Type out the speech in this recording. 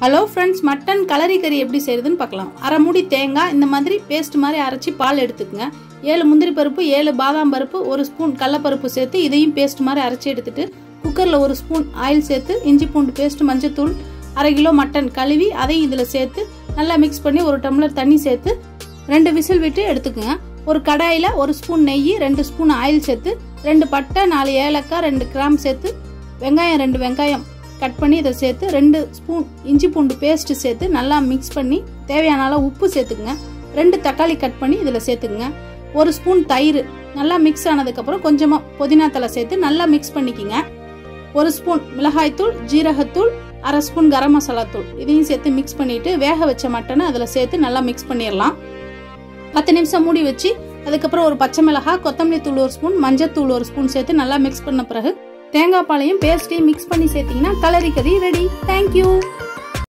Hello friends mutton கலரி கறி எப்படி செய்யறதுன்னு பார்க்கலாம். அரை மூடி தேங்காய் இந்த மாதிரி பேஸ்ட் மாதிரி அரைச்சி பால் எடுத்துக்கோங்க. ஏழு முந்திரி பருப்பு ஏழு பாதாம் பருப்பு ஒரு ஸ்பூன் கடலப்பருப்பு சேர்த்து இதையும் பேஸ்ட் மாதிரி அரைச்சி எடுத்துட்டு குக்கரில் ஒரு ஸ்பூன் ஆயில் சேர்த்து இஞ்சி பூண்டு பேஸ்ட் மஞ்சத்தூள் அரை கிலோ மட்டன் கழுவி அதையும் இதில் சேர்த்து நல்லா மிக்ஸ் பண்ணி ஒரு டம்ளர் தண்ணி சேர்த்து ரெண்டு விசில் விட்டு எடுத்துக்கோங்க. ஒரு கடாயில் ஒரு ஸ்பூன் நெய் ரெண்டு ஸ்பூன் ஆயில் சேர்த்து ரெண்டு பட்டை நாலு ஏலக்காய் ரெண்டு கிராம் சேர்த்து வெங்காயம் ரெண்டு வெங்காயம் கட் பண்ணி இதை சேர்த்து ரெண்டு ஸ்பூன் இஞ்சி பூண்டு பேஸ்ட் சேர்த்து நல்லா மிக்ஸ் பண்ணி தேவையான அளவு உப்பு சேர்த்துக்குங்க. ரெண்டு தக்காளி கட் பண்ணி இதில் சேர்த்துக்குங்க. ஒரு ஸ்பூன் தயிர் நல்லா மிக்ஸ் ஆனதுக்கப்புறம் கொஞ்சமாக புதினா தலை சேர்த்து நல்லா மிக்ஸ் பண்ணிக்கிங்க. ஒரு ஸ்பூன் மிளகாய்த்தூள் ஜீரகத்தூள் அரை ஸ்பூன் கரம் மசாலா தூள். இதையும் சேர்த்து மிக்ஸ் பண்ணிட்டு வேக வச்ச மட்டனை அதில் சேர்த்து நல்லா மிக்ஸ் பண்ணிடலாம். பத்து நிமிஷம் மூடி வச்சு அதுக்கப்புறம் ஒரு பச்சை மிளகாய் கொத்தமல்லி தூள் ஒரு ஸ்பூன் மஞ்சள் தூள் ஒரு ஸ்பூன் சேர்த்து நல்லா மிக்ஸ் பண்ண பிறகு தேங்காய் பாலையும் பேஸ்ட்டையும் மிக்ஸ் பண்ணி சேர்த்தீங்கன்னா கலரி கறி ரெடி தேங்க்யூ